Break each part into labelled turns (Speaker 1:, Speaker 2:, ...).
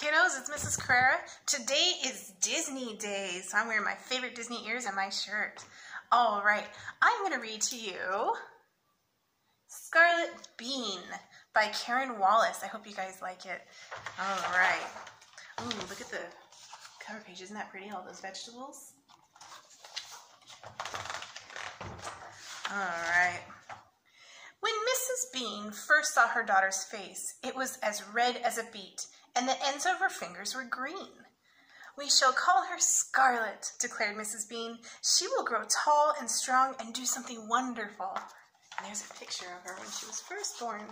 Speaker 1: kiddos, it's Mrs. Carrera. Today is Disney Day, so I'm wearing my favorite Disney ears and my shirt. All right, I'm going to read to you Scarlette Beane by Karen Wallace. I hope you guys like it. All right. Ooh, look at the cover page. Isn't that pretty, all those vegetables? All right. When Mrs. Beane first saw her daughter's face, it was as red as a beet, and the ends of her fingers were green. We shall call her Scarlette, declared Mrs. Beane. She will grow tall and strong and do something wonderful. And there's a picture of her when she was first born.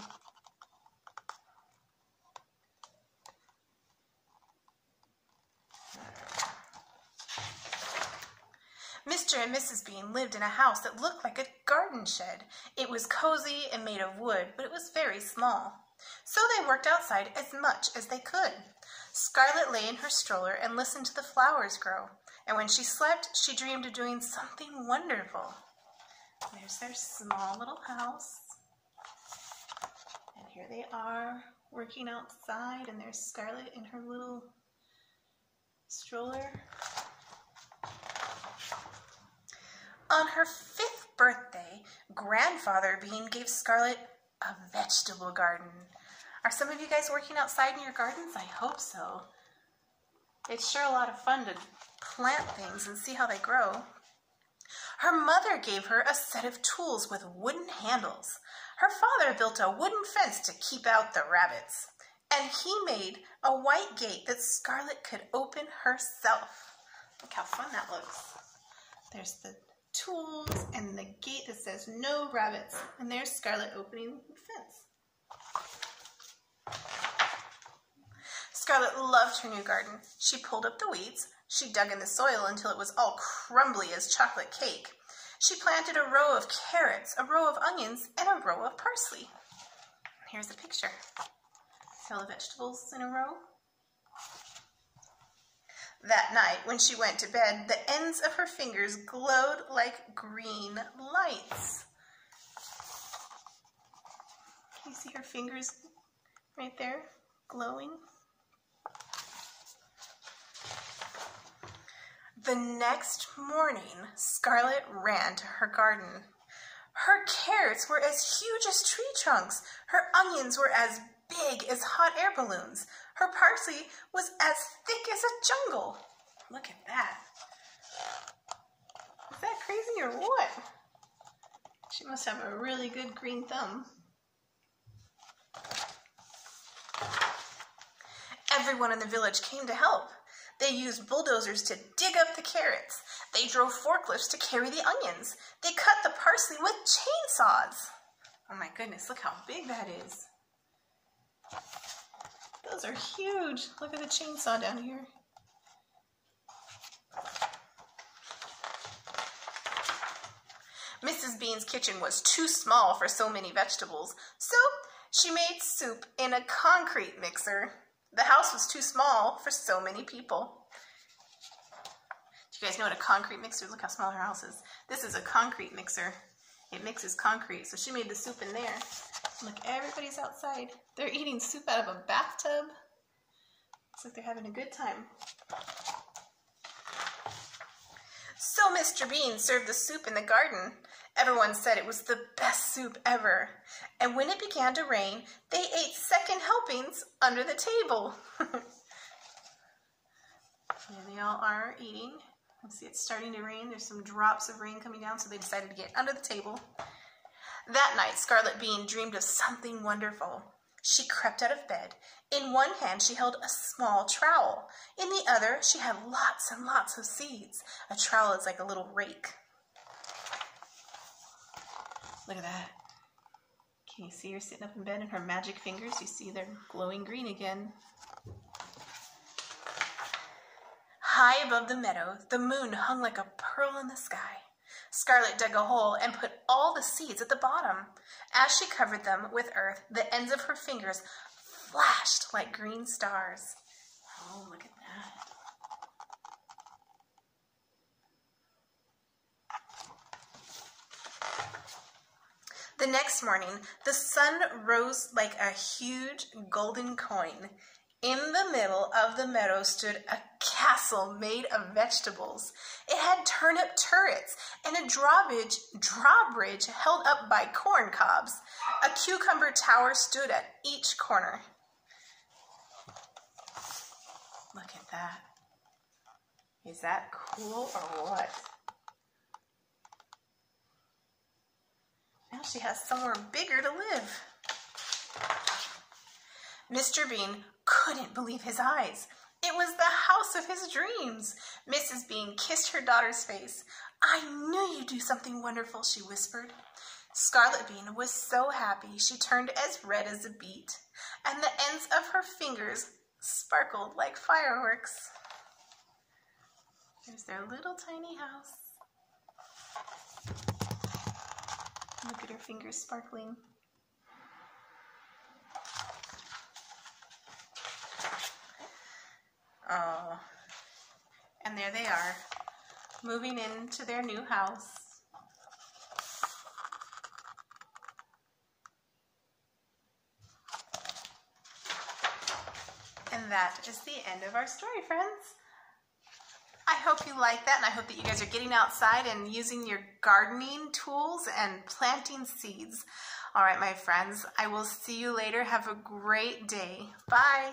Speaker 1: Mr. and Mrs. Beane lived in a house that looked like a garden shed. It was cozy and made of wood, but it was very small. So they worked outside as much as they could. Scarlette lay in her stroller and listened to the flowers grow. And when she slept, she dreamed of doing something wonderful. There's their small little house. And here they are working outside, and there's Scarlette in her little stroller. On her fifth birthday, Grandfather Beane gave Scarlette a vegetable garden. Are some of you guys working outside in your gardens? I hope so. It's sure a lot of fun to plant things and see how they grow. Her mother gave her a set of tools with wooden handles. Her father built a wooden fence to keep out the rabbits. And he made a white gate that Scarlette could open herself. Look how fun that looks. There's the tools and the gate that says no rabbits. And there's Scarlette opening the fence. Scarlette loved her new garden. She pulled up the weeds. She dug in the soil until it was all crumbly as chocolate cake. She planted a row of carrots, a row of onions, and a row of parsley. Here's a picture. All the vegetables in a row? That night, when she went to bed, the ends of her fingers glowed like green lights. Can you see her fingers right there glowing? The next morning, Scarlette ran to her garden. Her carrots were as huge as tree trunks. Her onions were as big as hot air balloons. Her parsley was as thick as a jungle. Look at that. Is that crazy or what? She must have a really good green thumb. Everyone in the village came to help. They used bulldozers to dig up the carrots. They drove forklifts to carry the onions. They cut the parsley with chainsaws. Oh my goodness, look how big that is. Those are huge. Look at the chainsaw down here. Mrs. Beane's kitchen was too small for so many vegetables, so she made soup in a concrete mixer. The house was too small for so many people. Do you guys know what a concrete mixer? Look how small her house is. This is a concrete mixer. It mixes concrete. So she made the soup in there. Look, everybody's outside. They're eating soup out of a bathtub. Looks like they're having a good time. So Mr. Beane served the soup in the garden. Everyone said it was the best soup ever. And when it began to rain, they ate second helpings under the table. Here they all are eating. Let's see, it's starting to rain. There's some drops of rain coming down, so they decided to get under the table. That night, Scarlette Beane dreamed of something wonderful. She crept out of bed. In one hand, she held a small trowel. In the other, she had lots and lots of seeds. A trowel is like a little rake. Look at that. Can you see her sitting up in bed and her magic fingers? You see they're glowing green again. High above the meadow, the moon hung like a pearl in the sky. Scarlette dug a hole and put all the seeds at the bottom. As she covered them with earth, the ends of her fingers flashed like green stars. Oh, look at that. The next morning, the sun rose like a huge golden coin. In the middle of the meadow stood a castle made of vegetables. It had turnip turrets and a drawbridge, drawbridge held up by corn cobs. A cucumber tower stood at each corner. Look at that. Is that cool or what? Now she has somewhere bigger to live. Mr. Beane couldn't believe his eyes. It was the house of his dreams. Mrs. Beane kissed her daughter's face. I knew you'd do something wonderful, she whispered. Scarlette Beane was so happy she turned as red as a beet, and the ends of her fingers sparkled like fireworks. There's their little tiny house. Look at her fingers sparkling. Oh, and there they are, moving into their new house. And that is the end of our story, friends. I hope you like that, and I hope that you guys are getting outside and using your gardening tools and planting seeds. All right, my friends, I will see you later. Have a great day. Bye.